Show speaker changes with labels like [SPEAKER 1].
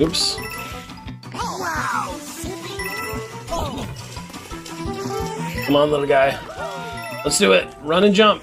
[SPEAKER 1] Oops. Come on, little guy. Let's do it. Run and jump.